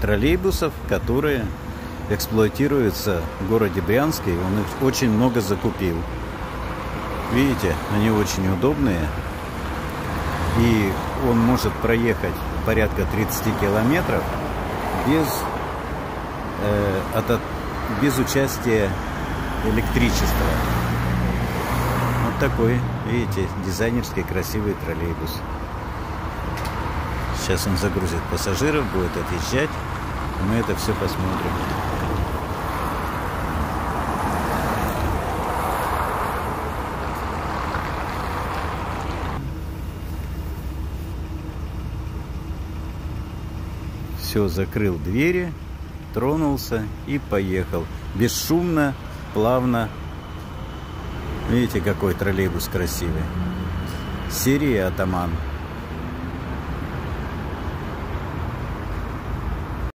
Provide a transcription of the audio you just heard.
троллейбусов, которые эксплуатируются в городе Брянске. Он их очень много закупил. Видите, они очень удобные. И он может проехать порядка 30 километров без, э, от, без участия электричества. Вот такой, видите, дизайнерский красивый троллейбус. Сейчас он загрузит пассажиров, будет отъезжать. Мы это все посмотрим. Все, закрыл двери, тронулся и поехал. Бесшумно, плавно. Видите, какой троллейбус красивый. Серия «Атаман».